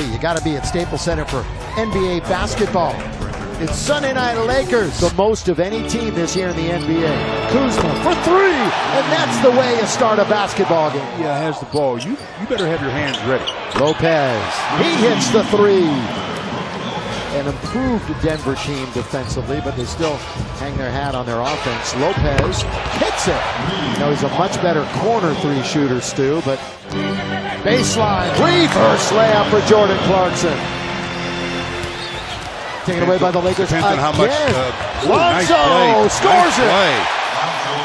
be. You got to be at Staples Center for NBA basketball. It's Sunday Night Lakers, the most of any team this year in the NBA. Kuzma for three, and that's the way you start a basketball game. Yeah, has the ball. You you better have your hands ready. Lopez, he hits the three. An improved Denver team defensively, but they still hang their hat on their offense. Lopez hits it. You know, he's a much better corner three shooter, Stu, but baseline, reverse layup for Jordan Clarkson. Taken away by the Lakers. Depends on how much. again. Uh, Lonzo nice scores nice it. play.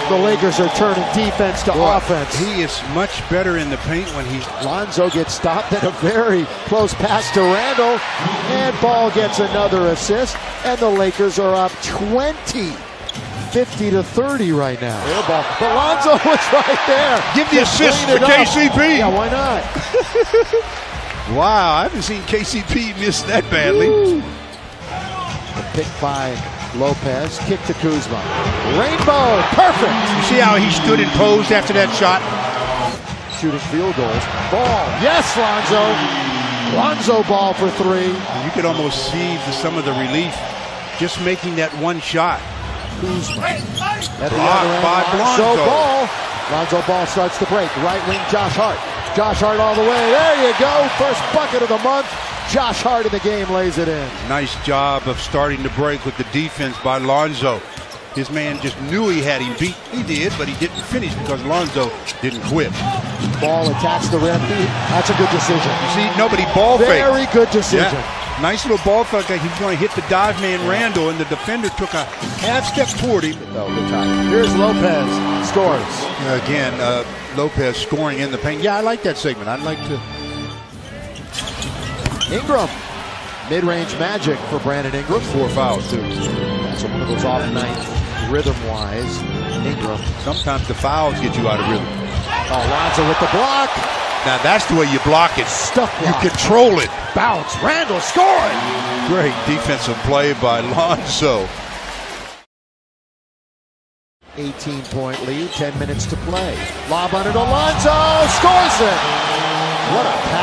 The Lakers are turning defense to Boy, offense. He is much better in the paint when he's. Lonzo gets stopped at a very close pass to Randle, and Ball gets another assist, and the Lakers are up 20. 50 to 30 right now. Air ball. But Lonzo was right there. Give the assist to. KCP. Yeah, why not? Wow, I haven't seen KCP miss that badly. Woo. Pick by Lopez, kick to Kuzma. Rainbow, perfect. You see how he stood and posed after that shot? Shooting field goals. Ball, yes, Lonzo. Lonzo ball for three. You could almost see the, some of the relief just making that one shot. Kuzma. At the Blocked other end, by Lonzo Blanco. Ball. Lonzo Ball starts to break. Right wing, Josh Hart. Josh Hart all the way. There you go. First bucket of the month. Josh Hart in the game lays it in. Nice job of starting to break with the defense by Lonzo. His man just knew he had him beat. He did, but he didn't finish because Lonzo didn't quit. Ball attacks the rim. That's a good decision. You see, nobody ball faked. Very good decision. Yeah. Nice little ball fake. He's going to hit the dive man Randle, and the defender took a half step toward him. Oh, good time. Here's Lopez. Scores. Again, uh, Lopez scoring in the paint. Yeah, I like that segment. I'd like to. Ingram. Mid-range magic for Brandon Ingram. Four fouls, too. So one of those off nights, rhythm-wise. Ingram. Sometimes the fouls get you out of rhythm. Oh, Lonzo with the block. Now, that's the way you block it. Stuff You control it. Bounce. Randle scoring. Great defensive play by Lonzo. 18 point lead, 10 minutes to play. Lob under to Lonzo, scores it. What a pass.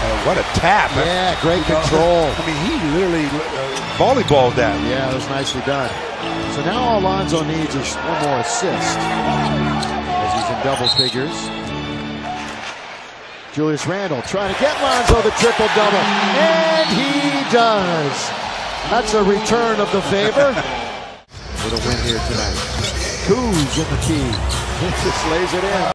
Uh, what a tap. Yeah, great control. I mean, he literally uh, volleyballed that. Yeah, that was nicely done. So now all Lonzo needs is one more assist as he's in double figures. Julius Randle trying to get Lonzo the triple double, and he does. That's a return of the favor with a win here tonight. Kuz in the key. Just lays it in.